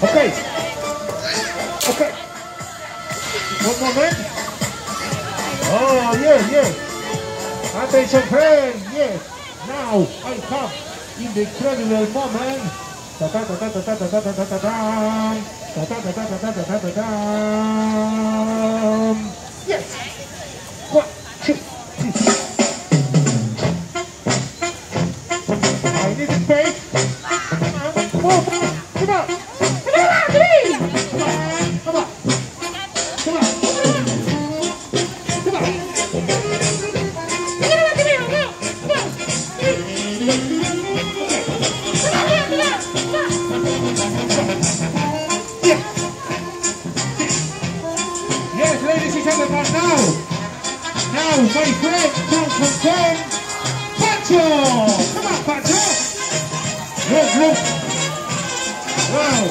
Okay. Okay. One moment. Oh, yeah, yeah. Attention, friend. Yes. Now I come in the incredible moment. Ta ta ta ta ta ta ta ta ta ta ta ta. Ta ta ta ta ta ta ta ta ta ta. Yes. One, two, three. I need space. Come on, come on. My friend, come confirm, Pancho! Come on, Pancho! Look, look! Wow!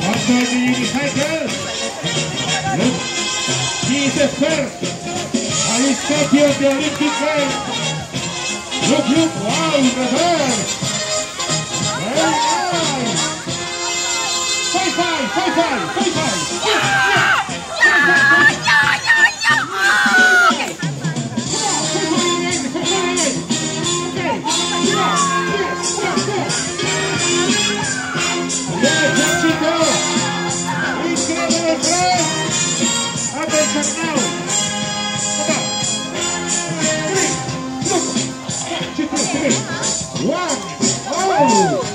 Pancho in the unicycle! Look! He is the first! And he's champion of the Olympic Games! Look, look! Wow, reverse! Very One, oh,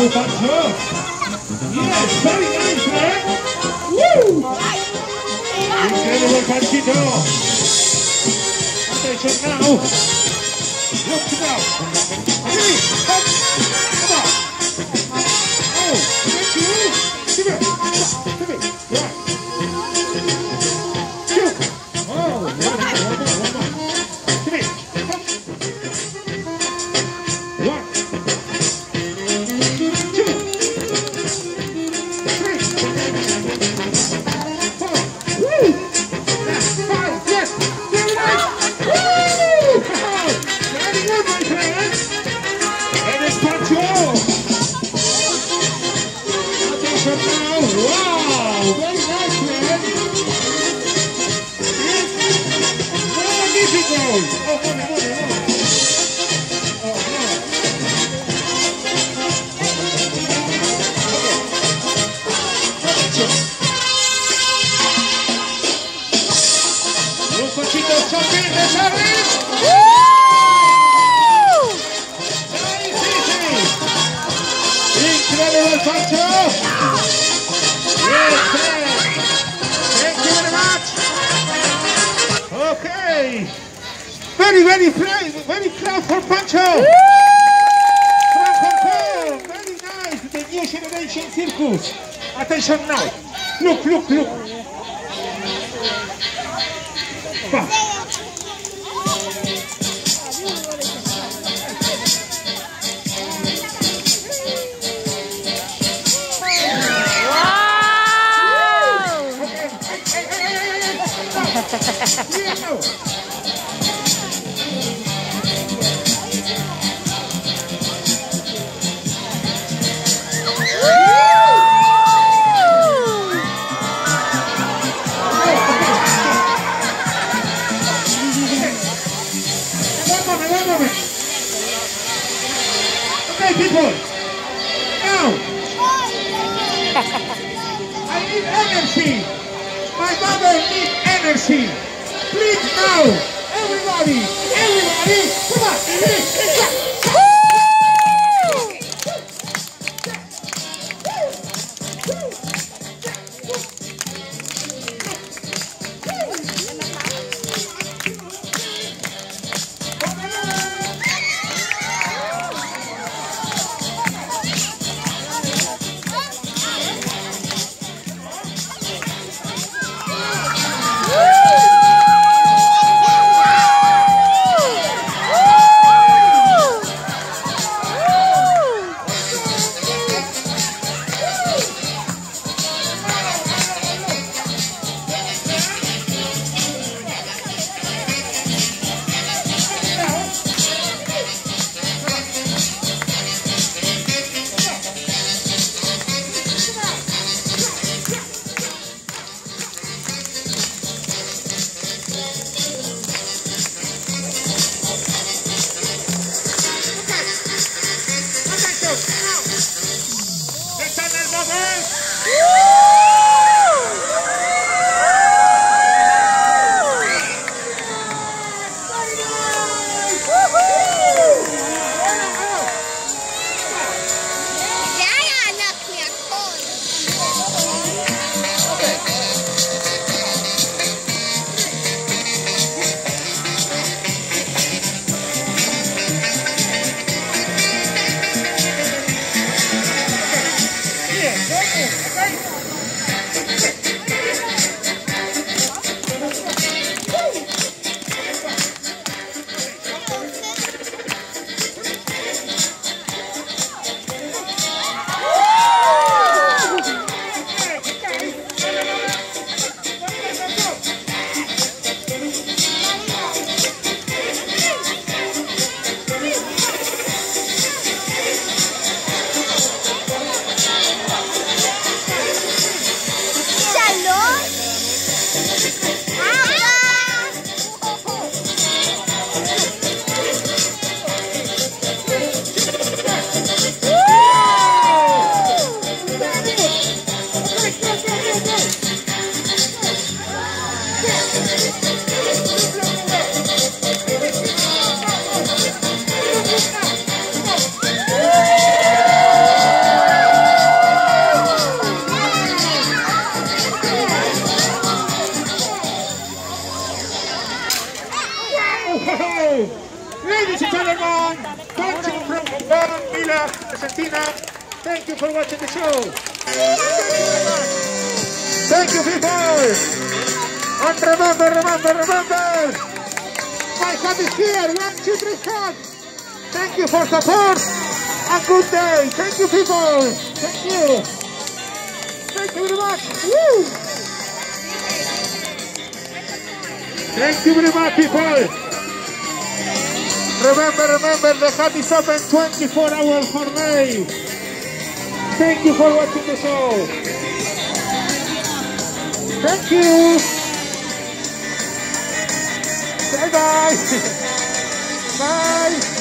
know that's her. Yes, very nice, man. Woo! He's going to work on Okay, Station now. Look it out. Hey, up. Come on. Oh, thank you. Give it. Give it. Oh oh oh, oh, oh. Circus. Attention now. Look, look, look. Back. Please now, everybody, Ladies and gentlemen, watching from Hong Kong, Argentina, thank you for watching the show. Thank you, people. And remember, remember, remember, my hat is here. One, two, three, cut. Thank you for support and good day. Thank you, people. Thank you. Thank you very much. Woo. Thank you very much, people. Remember, remember, the hut is open 24 hours for me. Thank you for watching the show. Thank you. Bye bye. Bye.